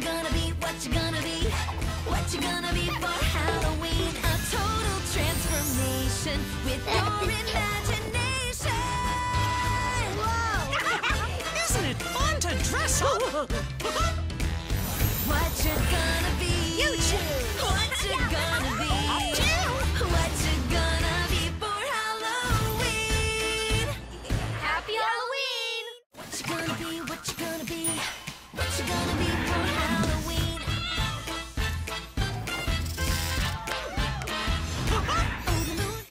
you gonna be, what you gonna be, what you gonna be for Halloween? A total transformation with your imagination. Whoa! Isn't it fun to dress up?